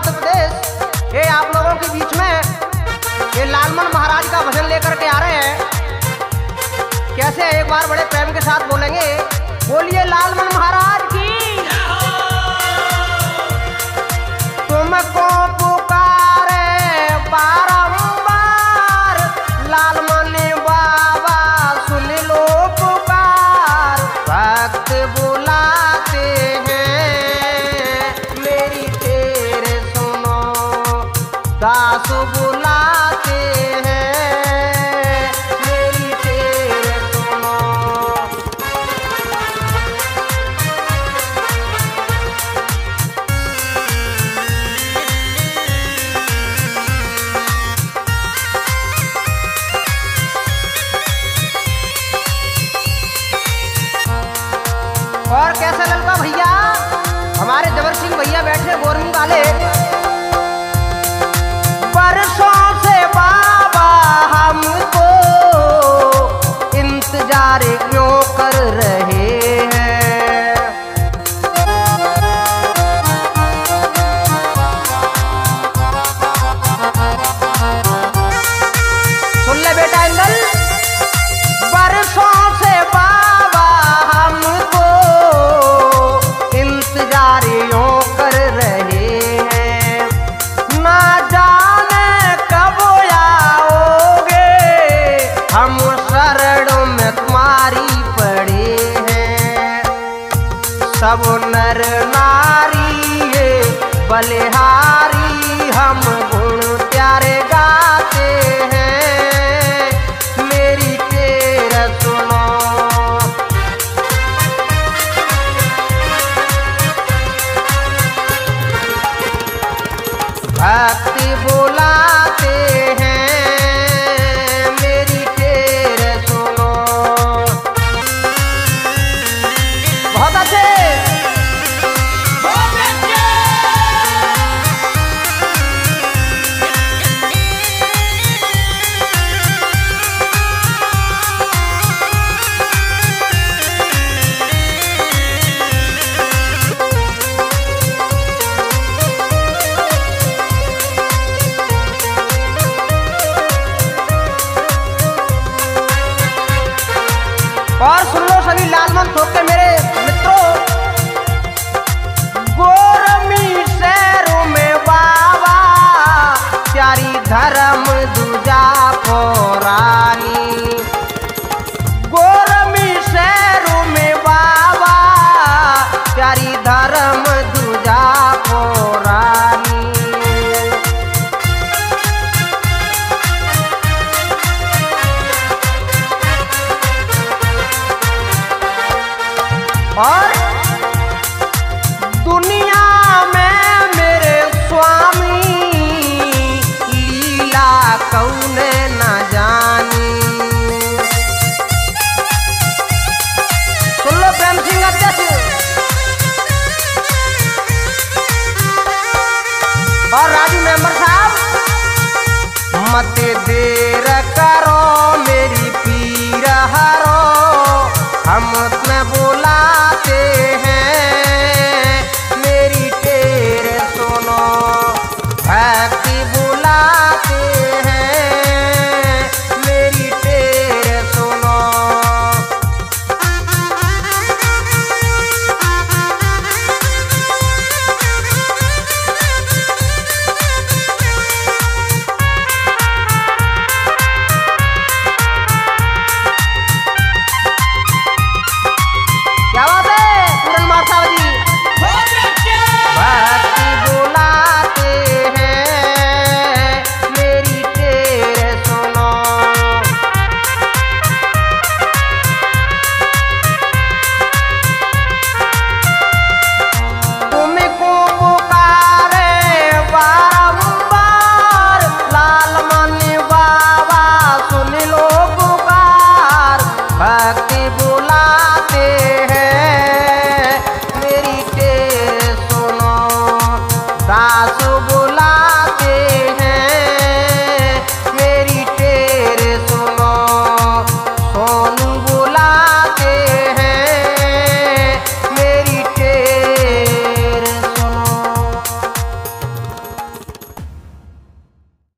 मध्य प्रदेश, ये आप लोगों के बीच में ये लालमन महाराज का भजन लेकर के आ रहे हैं। कैसे एक बार बड़े प्रेम के साथ बोलेंगे? बोलिए, लालमन महाराज। बुलाते हैं और कैसा ललका भैया? हमारे जबर सिंह भैया बैठे बोरनी वाले। शरणों में तुम्हारी पड़े हैं। सब नर नारी है, बलिहारी हम गुण प्यारे गाते हैं। मेरी तेरा सुनो। भक्ति बुलाते मत देर